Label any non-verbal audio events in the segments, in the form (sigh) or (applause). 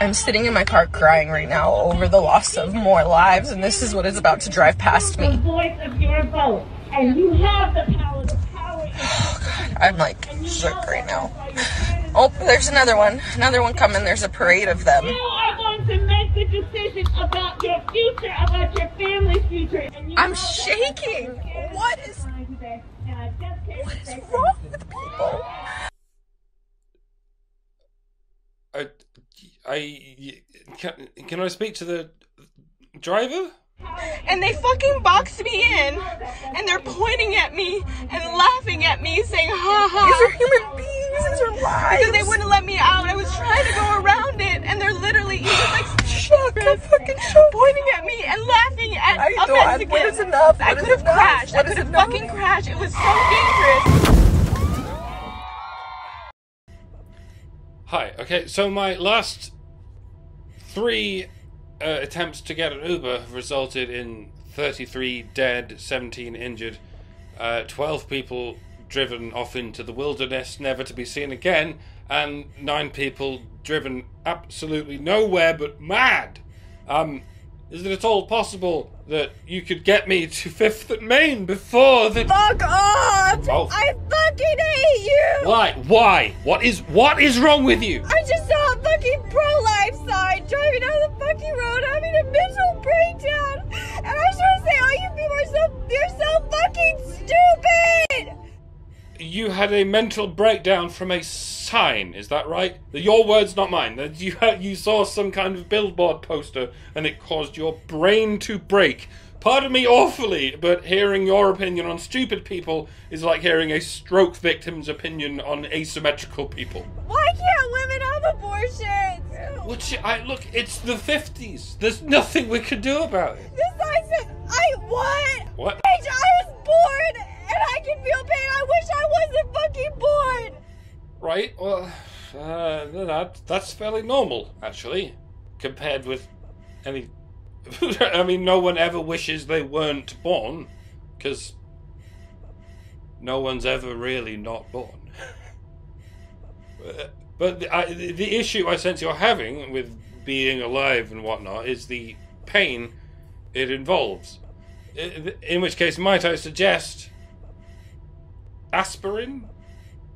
I'm sitting in my car crying right now over the loss of more lives, and this is what is about to drive past me. The voice of your vote, and you have the power. The power is (sighs) oh, I'm like shook right now. Oh, there's another one. Another one coming. There's a parade of them. You are going to make the decision about your future, about your family's future. And you I'm shaking. What is what is wrong with people? I, I can, can I speak to the driver? And they fucking boxed me in, and they're pointing at me and laughing at me, saying, "Ha ha." These are human beings. These are lives. Because they wouldn't let me out. I was trying to go around it, and they're literally even like (gasps) shut the fucking shut. pointing at me and laughing at I a don't- Mexican. what is enough? I could have enough? crashed. I could have fucking crashed. It was so dangerous. Hi. Okay, so my last three uh, attempts to get an Uber have resulted in 33 dead, 17 injured, uh, 12 people driven off into the wilderness, never to be seen again, and nine people driven absolutely nowhere but mad. Um, is it at all possible that you could get me to (laughs) Fifth and Main before the? Fuck off! Oh. I fucking hate you! Why? Why? What is what is wrong with you? I just saw a fucking sign driving down the fucking road having a mental breakdown. And I just want to say, all you people are so, you're so fucking stupid! You had a mental breakdown from a sign, is that right? Your words, not mine. That you you saw some kind of billboard poster and it caused your brain to break. Pardon me awfully, but hearing your opinion on stupid people is like hearing a stroke victim's opinion on asymmetrical people. Why can't women have abortions? Which I look, it's the fifties. There's nothing we can do about it. This sign said, I what? What? I was born and I can feel pain. I wish I wasn't fucking born. Right. Well, uh, that that's fairly normal, actually, compared with any. (laughs) I mean, no one ever wishes they weren't born, because no one's ever really not born. But the, I, the issue I sense you're having with being alive and whatnot is the pain it involves. In which case, might I suggest aspirin?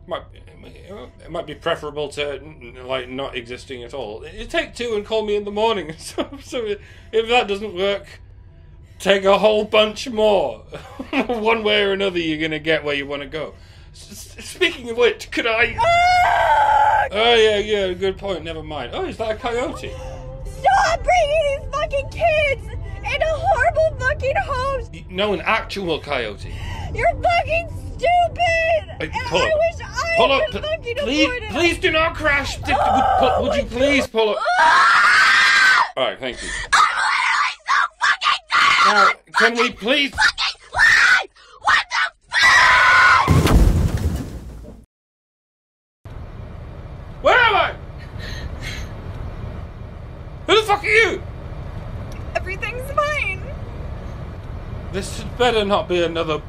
might it might be preferable to like not existing at all. Take two and call me in the morning. (laughs) So, so if that doesn't work, take a whole bunch more. (laughs) One way or another, you're gonna get where you want to go. Speaking of which, could I? Ah! Oh yeah, yeah, good point. Never mind. Oh, is that a coyote? Stop bringing these fucking kids into horrible fucking homes. No, an actual coyote. You're fucking stupid! Hey, and pull I up. wish I Pull up, fucking please. it. Please do not crash. D- would, oh would you please pull up? All right, thank you. I'm literally so fucking tired! Now, can we please? Fucking life! What the fuck? Where am I? Who the fuck you? Everything's fine. This had better not be another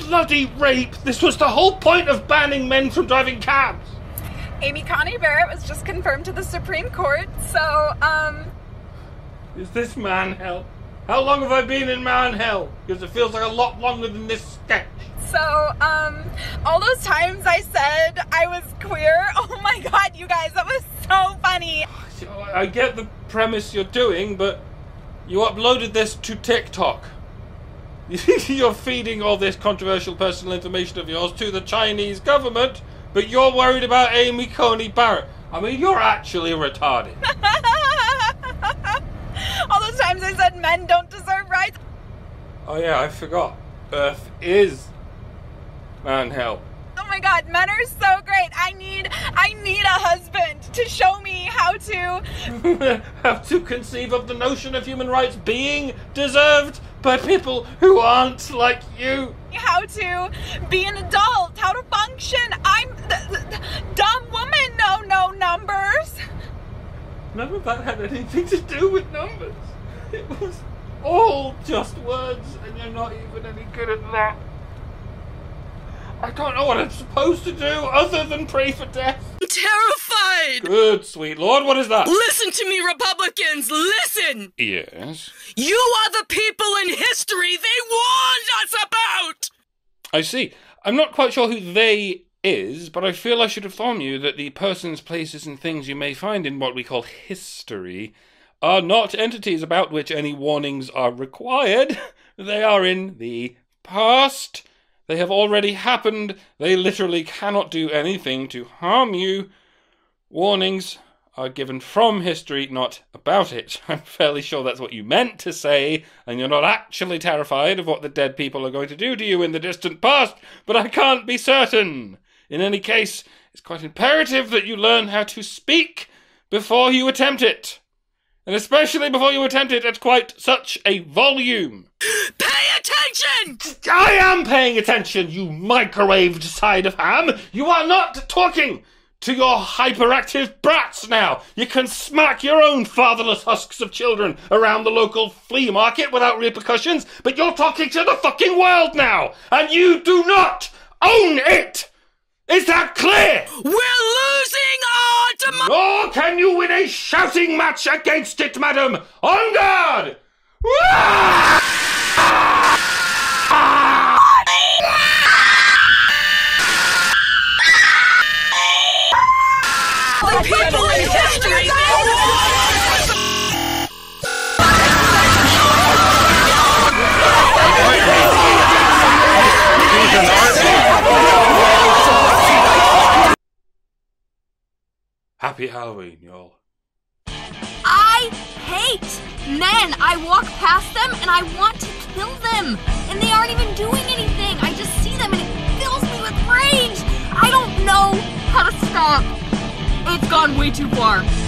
bloody rape. This was the whole point of banning men from driving cabs. Amy Coney Barrett was just confirmed to the Supreme Court, so, um, Is this man hell? How long have I been in man hell? Because it feels like a lot longer than this sketch. so, um, all those times I said I was queer, (laughs) oh my god, you guys, that was so funny. I get the premise you're doing, but you uploaded this to TikTok. (laughs) You're feeding all this controversial personal information of yours to the Chinese government, but you're worried about Amy Coney Barrett. I mean, you're actually retarded. (laughs) all those times I said men don't deserve rights. oh yeah, I forgot. Earth is man hell. Oh my god, men are so great. I I need a husband to show me how to (laughs) Have to conceive of the notion of human rights being deserved by people who aren't like you. how to be an adult, how to function. I'm the, the, dumb woman. No, no numbers. None of that had anything to do with numbers. It was all just words, and you're not even any good at that. I don't know what I'm supposed to do other than pray for death. I'm terrified! Good, sweet lord, what is that? Listen to me, Republicans! Listen! Yes. You are the people in history they warned us about! I see. I'm not quite sure who they is, but I feel I should inform you that the persons, places, and things you may find in what we call history are not entities about which any warnings are required. (laughs) They are in the past. They have already happened. They literally cannot do anything to harm you. Warnings are given from history, not about it. (laughs) I'm fairly sure that's what you meant to say, and you're not actually terrified of what the dead people are going to do to you in the distant past, but I can't be certain. In any case, it's quite imperative that you learn how to speak before you attempt it. And especially before you attempt it at quite such a volume. (gasps) (gasps) Attention! I am paying attention, you microwaved side of ham! You are not talking! to your hyperactive brats now. You can smack your own fatherless husks of children around the local flea market without repercussions, but you're talking to the fucking world now, and you do not own it! Is that clear? We're losing our democracy! Nor can you win a shouting match against it, madam! On guard! The people in history they warned us Happy Halloween, y'all. I hate men. I walk past them and I want to kill them. And they aren't even doing anything. Gone way too far.